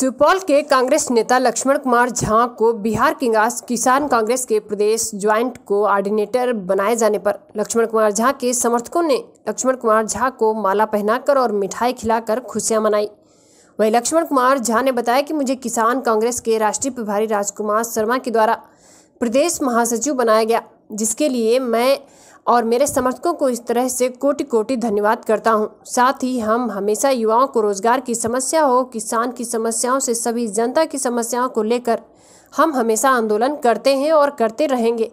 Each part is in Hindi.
सुपौल के कांग्रेस नेता लक्ष्मण कुमार झा को बिहार किसान कांग्रेस के प्रदेश ज्वाइंट को कोऑर्डिनेटर बनाए जाने पर लक्ष्मण कुमार झा के समर्थकों ने लक्ष्मण कुमार झा को माला पहनाकर और मिठाई खिलाकर खुशियाँ मनाई। वहीं लक्ष्मण कुमार झा ने बताया कि मुझे किसान कांग्रेस के राष्ट्रीय प्रभारी राजकुमार शर्मा के द्वारा प्रदेश महासचिव बनाया गया, जिसके लिए मैं और मेरे समर्थकों को इस तरह से कोटि कोटि धन्यवाद करता हूँ। साथ ही हम हमेशा युवाओं को रोज़गार की समस्या हो किसान की समस्याओं से सभी जनता की समस्याओं को लेकर हम हमेशा आंदोलन करते हैं और करते रहेंगे।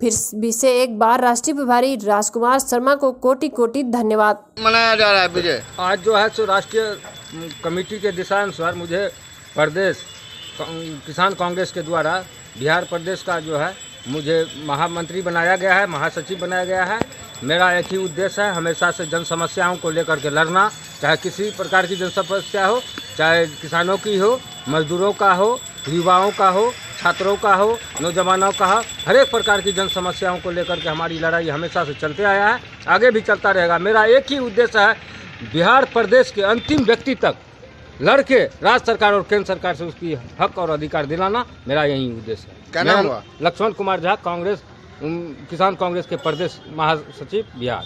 फिर भी से एक बार राष्ट्रीय प्रभारी राजकुमार शर्मा को कोटि कोटि धन्यवाद। मनाया जा रहा है विजय। आज जो है सो राष्ट्रीय कमेटी के दिशा अनुसार मुझे प्रदेश किसान कांग्रेस के द्वारा बिहार प्रदेश का जो है मुझे महामंत्री बनाया गया है, महासचिव बनाया गया है। मेरा एक ही उद्देश्य है, हमेशा से जन समस्याओं को लेकर के लड़ना, चाहे किसी प्रकार की जन समस्या हो, चाहे किसानों की हो, मजदूरों का हो, युवाओं का हो, छात्रों का हो, नौजवानों का हो हर एक प्रकार की जन समस्याओं को लेकर के हमारी लड़ाई हमेशा से चलते आया है, आगे भी चलता रहेगा। मेरा एक ही उद्देश्य है, बिहार प्रदेश के अंतिम व्यक्ति तक लड़के राज्य सरकार और केंद्र सरकार से उसकी हक और अधिकार दिलाना मेरा यही उद्देश्य है क्या नाम हुआ? लक्ष्मण कुमार झा कांग्रेस किसान कांग्रेस के प्रदेश महासचिव बिहार